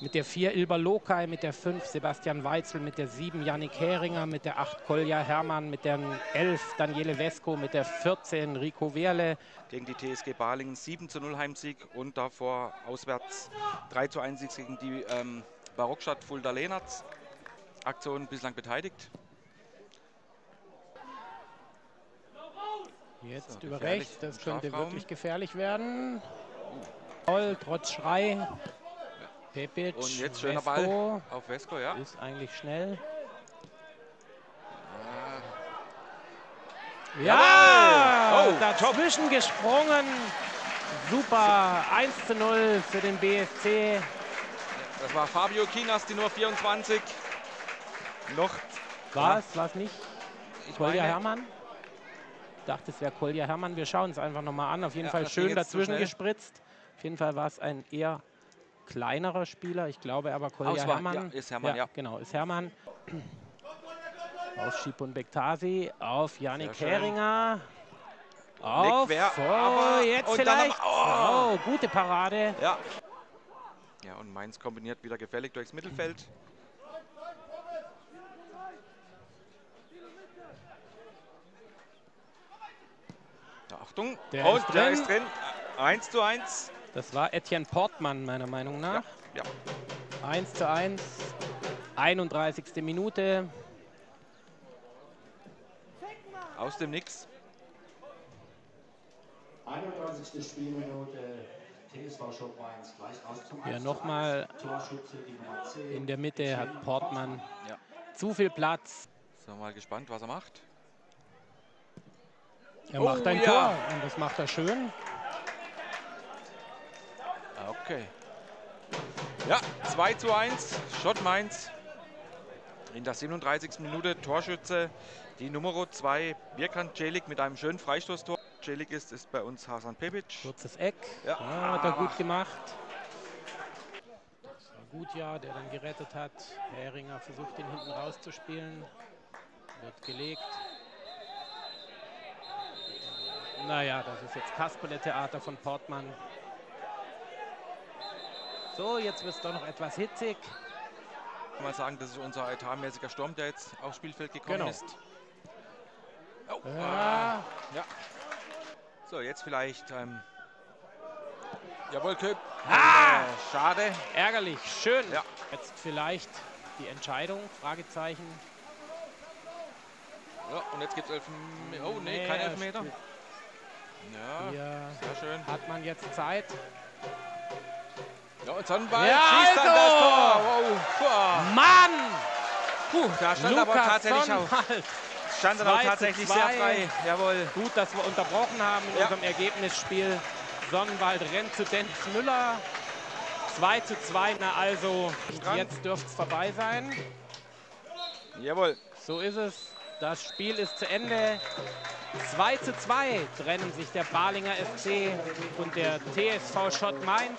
Mit der 4 Ilber Lokai, mit der 5 Sebastian Weitzel, mit der 7 Yannick Heringer, mit der 8 Kolja Hermann, mit der 11 Daniele Vesco, mit der 14 Rico Wehrle. Gegen die TSG Balingen 7 zu 0 Heimsieg und davor auswärts 3 zu 1 Sieg gegen die ähm, Barockstadt Fulda Lehnertz. Aktion bislang beteiligt. Jetzt so, über rechts, das könnte wirklich gefährlich werden. Toll, trotz Schrei. Pepic, Und jetzt schöner Vesco Ball auf Vesco, ja. Ist eigentlich schnell. Ja, ja oh, dazwischen top. gesprungen. Super, 1 zu 0 für den BSC. Das war Fabio Kinas, die Nummer 24. Noch. War es, war es nicht? Ich Kolja Hermann? Ich dachte, es wäre Kolja Hermann. Wir schauen es einfach nochmal an. Auf jeden ja, Fall schön dazwischen gespritzt. Auf jeden Fall war es ein eher kleinerer Spieler. Ich glaube aber Kolja Hermann. Ja, ist Hermann, ja, ja. Genau, ist Hermann. Auf Schipun Bekhtasi, auf Janik Heringer. Auf, wer, oh, jetzt vielleicht. oh. oh, gute Parade. Ja. Ja, und Mainz kombiniert wieder gefällig durchs Mittelfeld. Achtung, der, und ist, der ist drin. 1 zu 1. Das war Etienne Portmann, meiner Meinung nach. Ja. ja. 1 zu 1. 31. Minute. Aus dem Nix. 31. Spielminute. TSV Schop 1 gleich aus Ja, nochmal in der Mitte hat Portmann ja. zu viel Platz. So, mal gespannt, was er macht. Er oh, macht ein ja. Tor und das macht er schön. Okay. Ja, 2 zu 1, Schott Mainz. In der 37. Minute Torschütze die Nummer 2, Birkan Celik mit einem schönen Freistoßtor. Celik ist, ist bei uns Hasan Pepic. Kurzes Eck, ja. ja hat er gut gemacht. Das war gut, ja, der dann gerettet hat. Heringer versucht ihn hinten rauszuspielen. Wird gelegt. Naja, das ist jetzt Kasperle-Theater von Portmann. So, jetzt wird es doch noch etwas hitzig. Kann man sagen, das ist unser altarmäßiger Sturm, der jetzt aufs Spielfeld gekommen genau. ist. Oh, ja. ja. So, jetzt vielleicht. Ähm, jawohl, Köp. Ah! Äh, schade. Ärgerlich. Schön. Ja. Jetzt vielleicht die Entscheidung. Fragezeichen. Ja, und jetzt gibt es Elfmeter. Oh, nee, nee kein Elfmeter. Ja, sehr schön. Hat man jetzt Zeit? Ja, Sonnenball ja, schießt also. dann das Tor. Wow. Mann! Puh, da stand Lukas aber tatsächlich auch. Stand aber tatsächlich sehr frei. Jawohl. Gut, dass wir unterbrochen haben in ja. unserem Ergebnisspiel. Sonnenwald rennt zu Dennis Müller. 2 zu 2, na also, jetzt dürfte es vorbei sein. Jawohl. So ist es. Das Spiel ist zu Ende. 2 zu 2 trennen sich der Balinger SC und der TSV Schott Mainz.